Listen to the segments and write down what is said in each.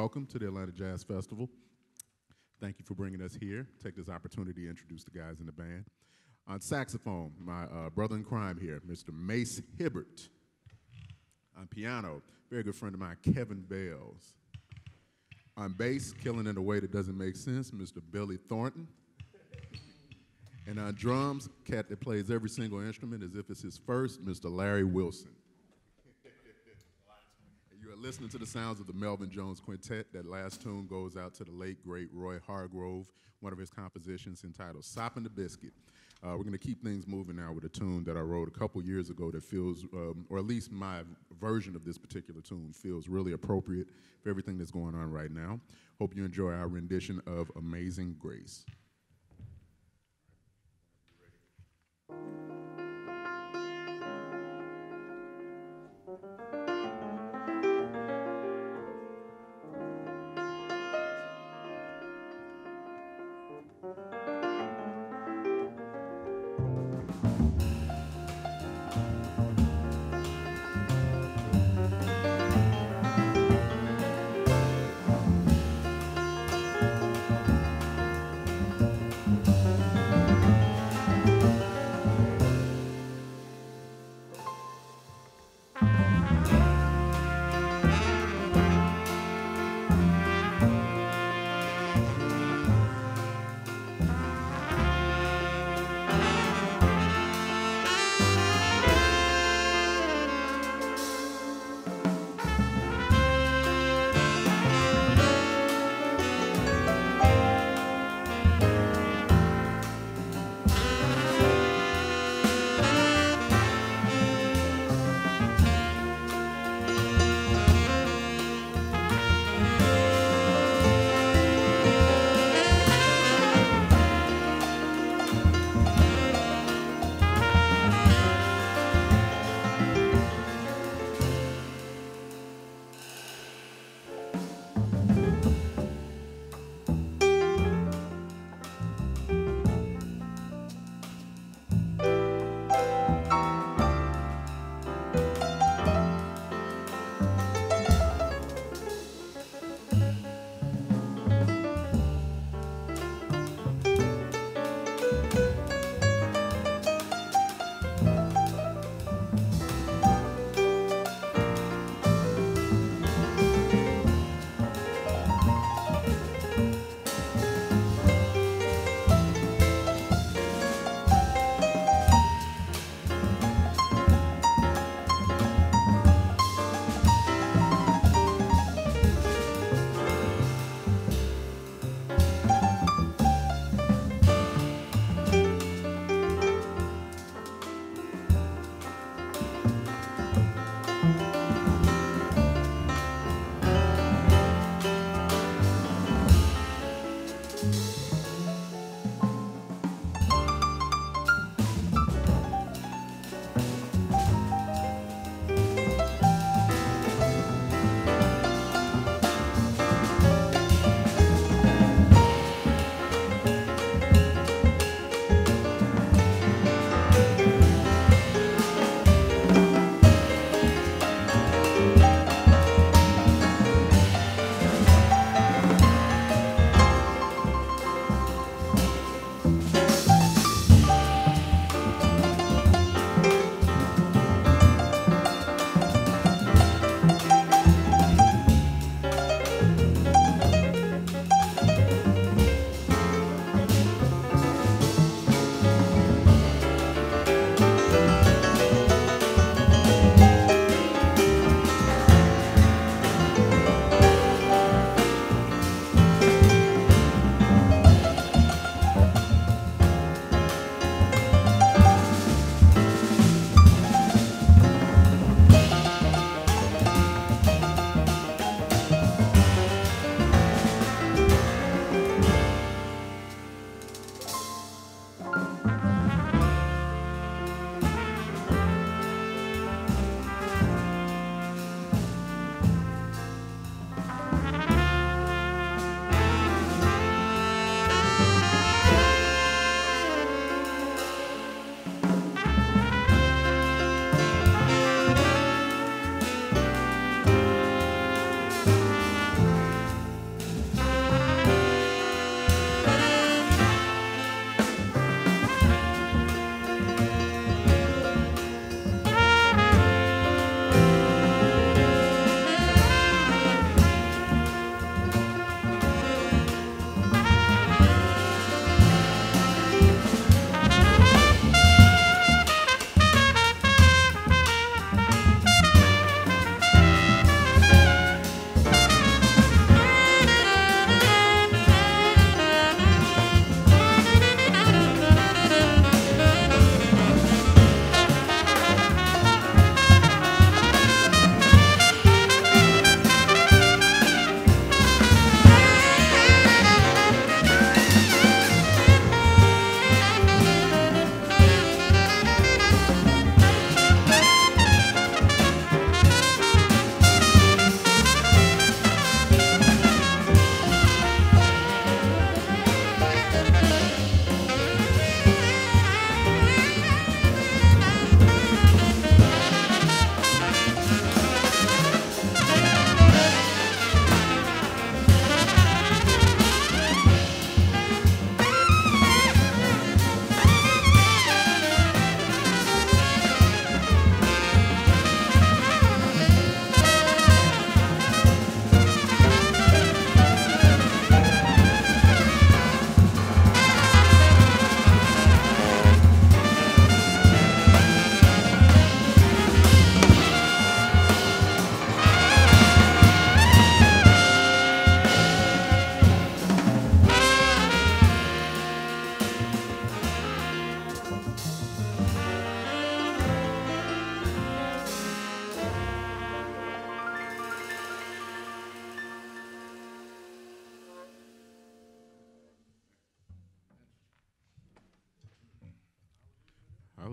Welcome to the Atlanta Jazz Festival. Thank you for bringing us here. Take this opportunity to introduce the guys in the band. On saxophone, my uh, brother in crime here, Mr. Mace Hibbert. On piano, very good friend of mine, Kevin Bales. On bass, killing in a way that doesn't make sense, Mr. Billy Thornton. And on drums, cat that plays every single instrument as if it's his first, Mr. Larry Wilson. Listening to the sounds of the Melvin Jones Quintet. That last tune goes out to the late, great Roy Hargrove, one of his compositions entitled Sopping the Biscuit. Uh, we're going to keep things moving now with a tune that I wrote a couple years ago that feels, um, or at least my version of this particular tune feels really appropriate for everything that's going on right now. Hope you enjoy our rendition of Amazing Grace.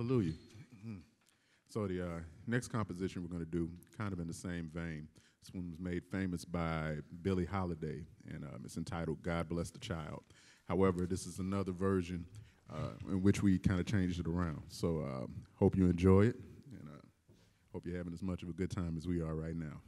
Hallelujah. so the uh, next composition we're going to do, kind of in the same vein. This one was made famous by Billie Holiday, and um, it's entitled "God Bless the Child." However, this is another version uh, in which we kind of changed it around. So um, hope you enjoy it, and uh, hope you're having as much of a good time as we are right now.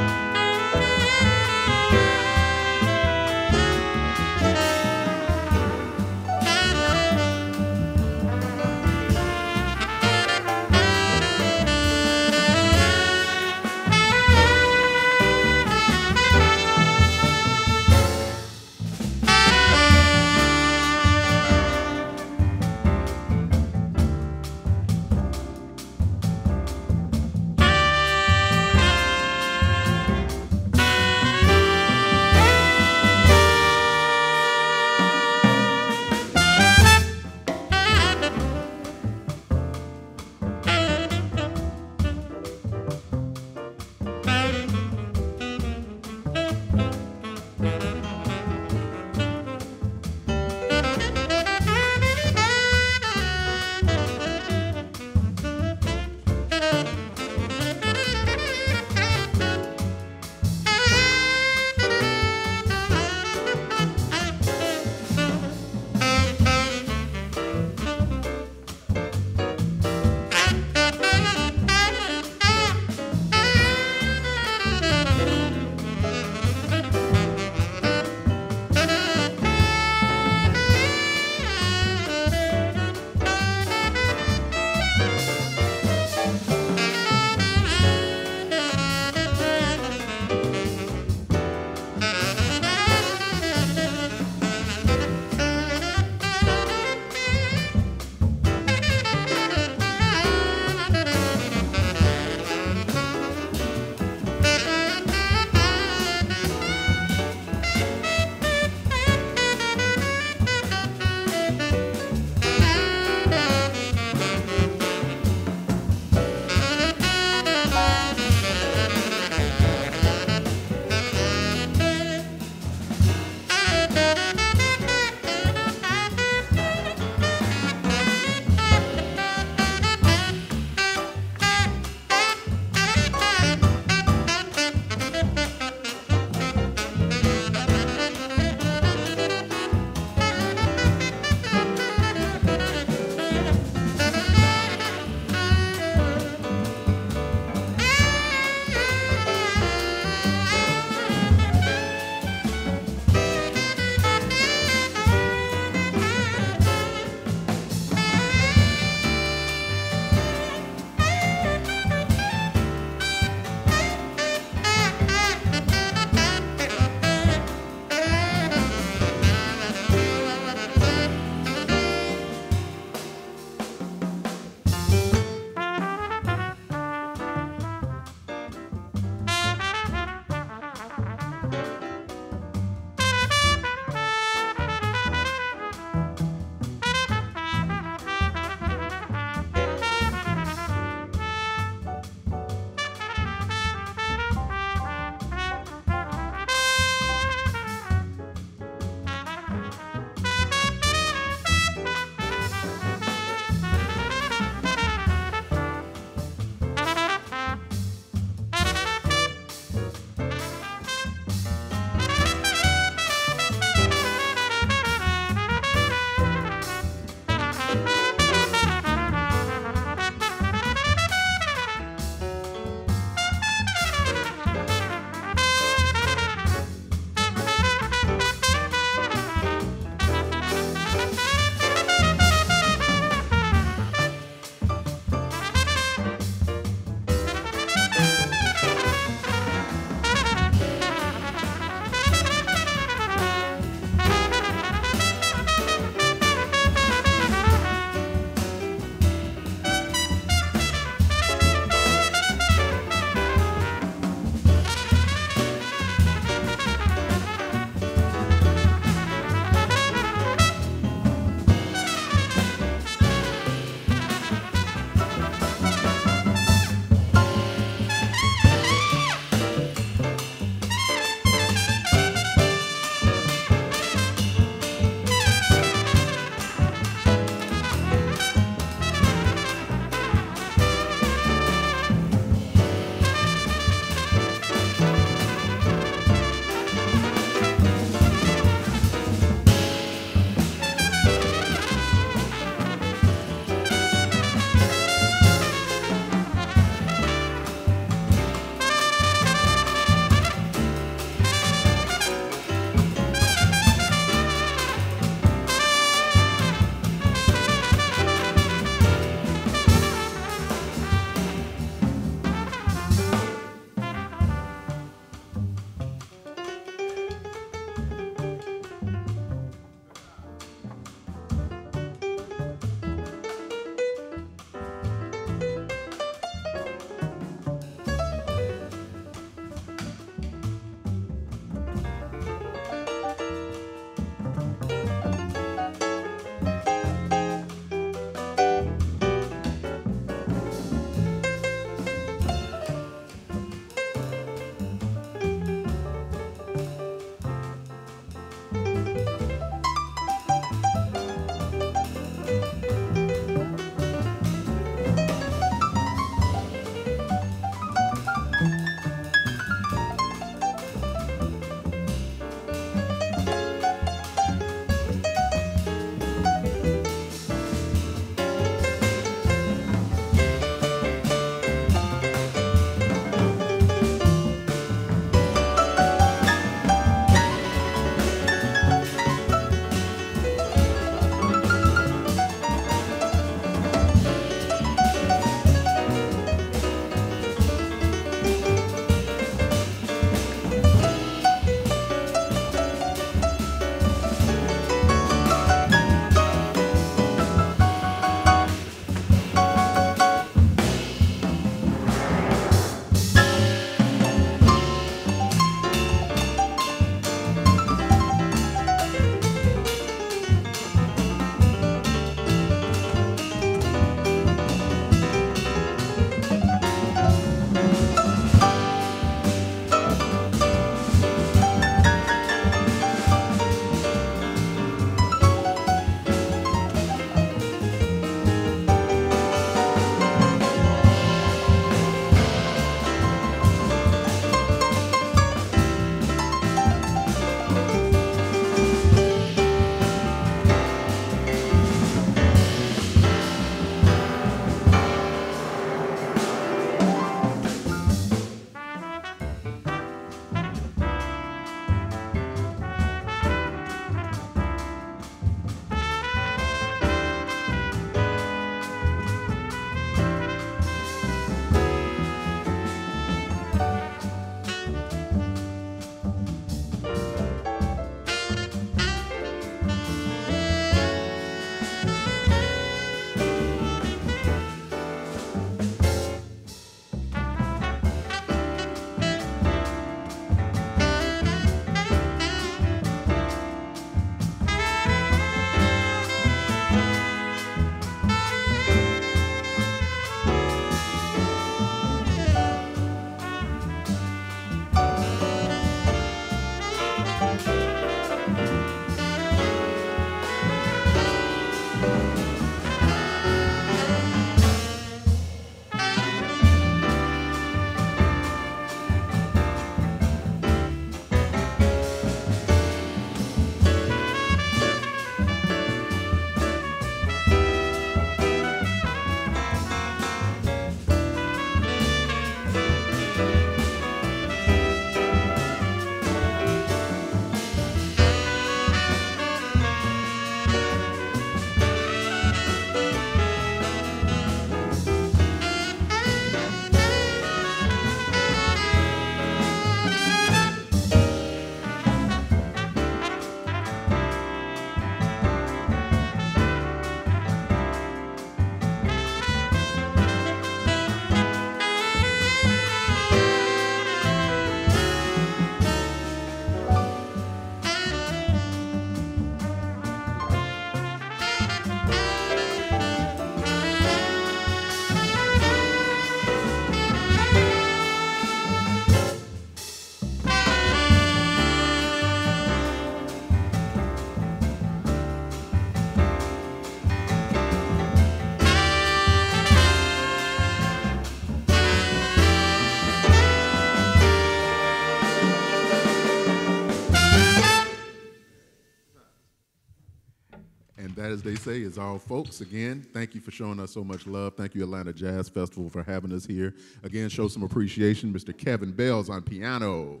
As they say, is all, folks. Again, thank you for showing us so much love. Thank you, Atlanta Jazz Festival, for having us here. Again, show some appreciation. Mr. Kevin Bales on piano.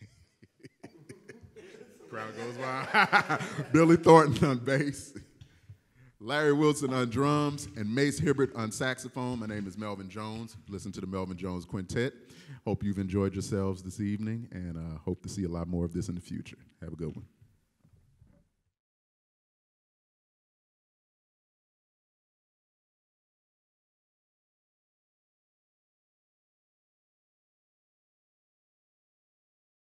Crowd goes wild. Billy Thornton on bass. Larry Wilson on drums, and Mace Hibbert on saxophone. My name is Melvin Jones. Listen to the Melvin Jones Quintet. Hope you've enjoyed yourselves this evening, and uh, hope to see a lot more of this in the future. Have a good one.